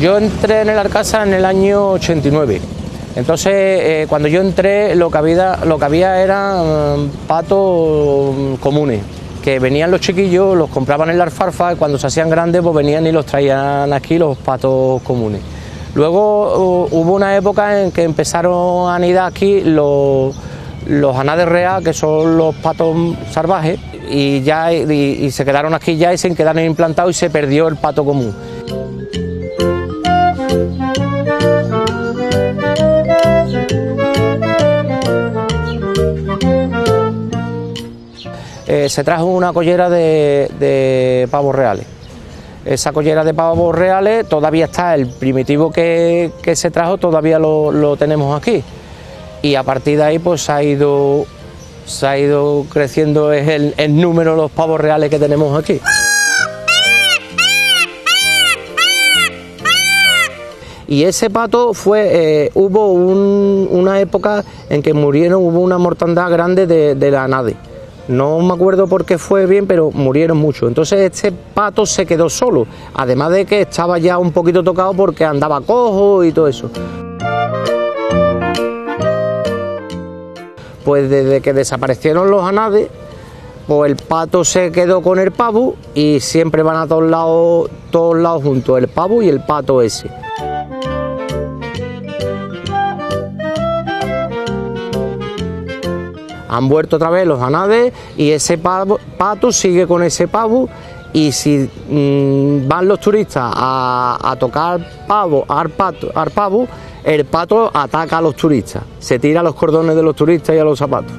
Yo entré en el Arcasa en el año 89. Entonces, eh, cuando yo entré, lo que había, lo que había eran mm, patos mm, comunes, que venían los chiquillos, los compraban en la alfarfa y cuando se hacían grandes, pues venían y los traían aquí los patos comunes. Luego hubo una época en que empezaron a anidar aquí los, los anades real, que son los patos salvajes, y ya y- y se quedaron aquí ya y se quedaron implantados y se perdió el pato común. Se trajo una collera de, pavos reales. Esa collera de pavos reales todavía está, el primitivo que, se trajo todavía lo, tenemos aquí. Y a partir de ahí pues ha ido, se ha ido creciendo el, el número de los pavos reales que tenemos aquí. Y ese pato fue, eh, hubo un- una época en que murieron, hubo una mortandad grande de, de la nade. No me acuerdo por qué fue bien, pero murieron muchos. Entonces este pato se quedó solo, además de que estaba ya un poquito tocado porque andaba cojo y todo eso. Pues desde que desaparecieron los anades, pues el pato se quedó con el pavo y siempre van a todos lados, todos lados juntos, el pavo y el pato ese. Han vuelto otra vez los anades y ese pato sigue con ese pavo y si mm, van los turistas a, a tocar pavo, al pato, al pavo, el pato ataca a los turistas, se tira a los cordones de los turistas y a los zapatos.